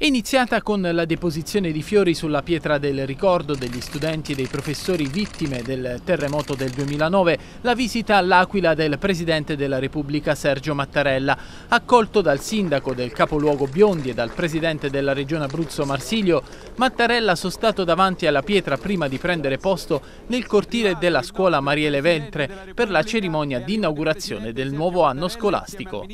È iniziata con la deposizione di fiori sulla pietra del ricordo degli studenti e dei professori vittime del terremoto del 2009 la visita all'Aquila del Presidente della Repubblica Sergio Mattarella, accolto dal sindaco del capoluogo Biondi e dal Presidente della Regione Abruzzo Marsilio. Mattarella sostato davanti alla pietra prima di prendere posto nel cortile della scuola Mariele Ventre per la cerimonia di inaugurazione del nuovo anno scolastico.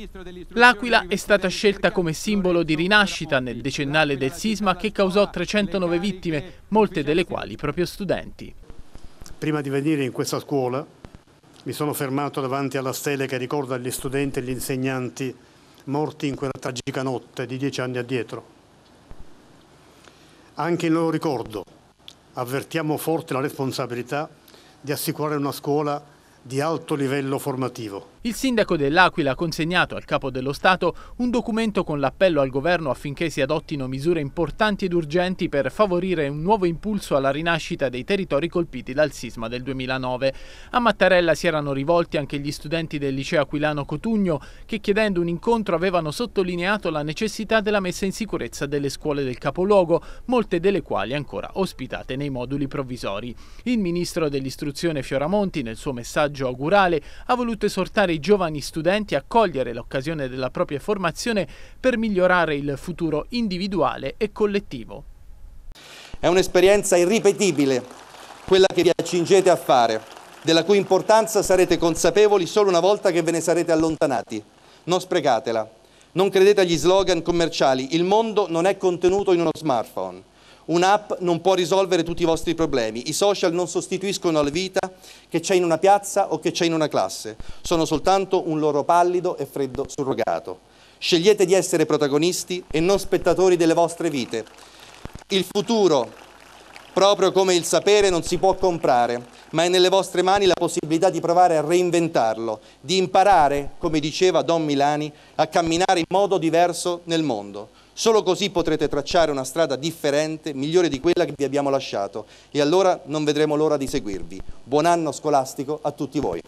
L'Aquila è stata scelta come simbolo di rinascita nel decennale del sisma che causò 309 vittime, molte delle quali proprio studenti. Prima di venire in questa scuola mi sono fermato davanti alla stele che ricorda gli studenti e gli insegnanti morti in quella tragica notte di dieci anni addietro. Anche in loro ricordo avvertiamo forte la responsabilità di assicurare una scuola di alto livello formativo. Il sindaco dell'Aquila ha consegnato al capo dello Stato un documento con l'appello al governo affinché si adottino misure importanti ed urgenti per favorire un nuovo impulso alla rinascita dei territori colpiti dal sisma del 2009. A Mattarella si erano rivolti anche gli studenti del liceo aquilano Cotugno che chiedendo un incontro avevano sottolineato la necessità della messa in sicurezza delle scuole del capoluogo, molte delle quali ancora ospitate nei moduli provvisori. Il ministro dell'istruzione Fioramonti nel suo messaggio messaggio augurale ha voluto esortare i giovani studenti a cogliere l'occasione della propria formazione per migliorare il futuro individuale e collettivo. È un'esperienza irripetibile quella che vi accingete a fare, della cui importanza sarete consapevoli solo una volta che ve ne sarete allontanati. Non sprecatela. Non credete agli slogan commerciali. Il mondo non è contenuto in uno smartphone. Un'app non può risolvere tutti i vostri problemi, i social non sostituiscono la vita che c'è in una piazza o che c'è in una classe, sono soltanto un loro pallido e freddo surrogato. Scegliete di essere protagonisti e non spettatori delle vostre vite. Il futuro, proprio come il sapere, non si può comprare, ma è nelle vostre mani la possibilità di provare a reinventarlo, di imparare, come diceva Don Milani, a camminare in modo diverso nel mondo. Solo così potrete tracciare una strada differente, migliore di quella che vi abbiamo lasciato e allora non vedremo l'ora di seguirvi. Buon anno scolastico a tutti voi.